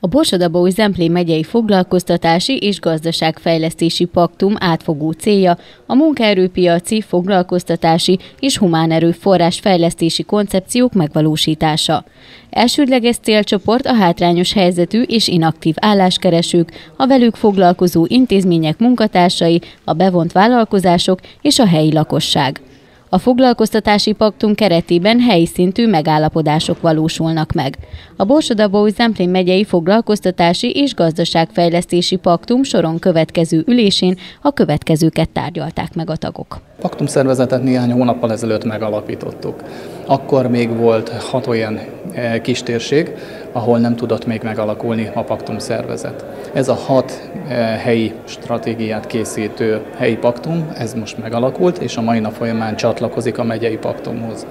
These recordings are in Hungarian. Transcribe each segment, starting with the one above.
A Borsodabói Zemplén megyei foglalkoztatási és gazdaságfejlesztési paktum átfogó célja a munkaerőpiaci, foglalkoztatási és humánerőforrás fejlesztési koncepciók megvalósítása. Elsődleges célcsoport a hátrányos helyzetű és inaktív álláskeresők, a velük foglalkozó intézmények munkatársai, a bevont vállalkozások és a helyi lakosság. A foglalkoztatási paktum keretében helyi szintű megállapodások valósulnak meg. A Borsodabói Zemplén megyei foglalkoztatási és gazdaságfejlesztési paktum soron következő ülésén a következőket tárgyalták meg a tagok. Paktum szervezetet néhány hónappal ezelőtt megalapítottuk. Akkor még volt hat olyan eh, kistérség, ahol nem tudott még megalakulni a paktum szervezet. Ez a hat eh, helyi stratégiát készítő helyi paktum, ez most megalakult, és a mai nap folyamán csatlakozik a megyei paktumhoz.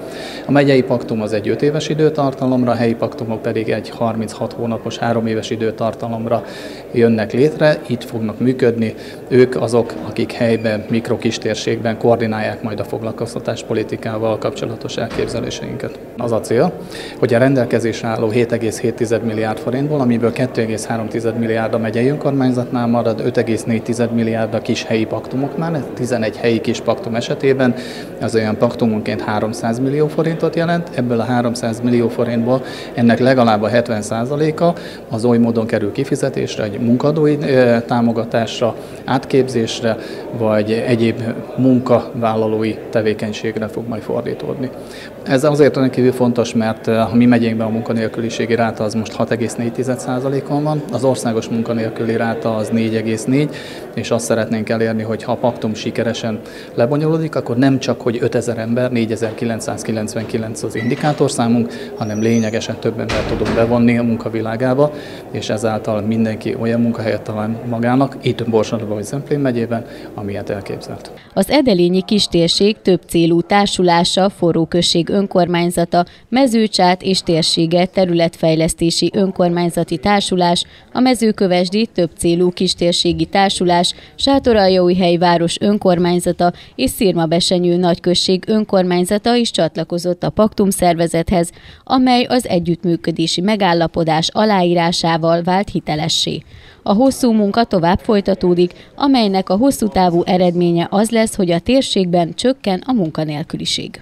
A megyei paktum az egy 5 éves időtartalomra, a helyi paktumok pedig egy 36 hónapos, 3 éves időtartalomra jönnek létre, itt fognak működni. Ők azok, akik helyben, mikrokistérségben koordinálják majd a foglalkoztatás politikával kapcsolatos elképzeléseinket. Az a cél, hogy a rendelkezésre álló 7,7 milliárd forintból, amiből 2,3 milliárd a megyei önkormányzatnál marad, 5,4 milliárd a kis helyi paktumoknál, 11 helyi kis paktum esetében, az olyan paktumonként 300 millió forintot jelent, ebből a 300 millió forintból ennek legalább a 70%-a az oly módon kerül kifizetésre, hogy munkadói támogatásra, átképzésre, vagy egyéb munkavállalói tevékenységre fog majd fordítódni. Ez azért rendkívül fontos, mert a mi megyénkben a munkanélküliségi ráta az most 6,4%-on van, az országos munkanélküli ráta az 4,4, és azt szeretnénk elérni, hogy ha a paktum sikeresen lebonyolódik, akkor nem csak, hogy 5000 ember, 4999 az indikátorszámunk, hanem lényegesen több ember tudunk bevonni a munkavilágába, és ezáltal mindenki olyan munkahelyet talál magának, itt Borsodban vagy Szemplén megyében, amilyet elképzelt. Az Edelényi kistérség több célú társulása, forróközség önkormányzata, mezőcsát és térsége területfejlesztési önkormányzati társulás, a mezőkövesdi több célú kistérségi társulás, Sátoraljaújhely város önkormányzata és Szirmabesenyő nagyközség önkormányzata is csatlakozott a paktum szervezethez, amely az együttműködési megállapodás aláírásával vált hitelessé. A hosszú munka tovább folytatódik, amelynek a hosszú távú eredménye az lesz, hogy a térségben csökken a munkanélküliség.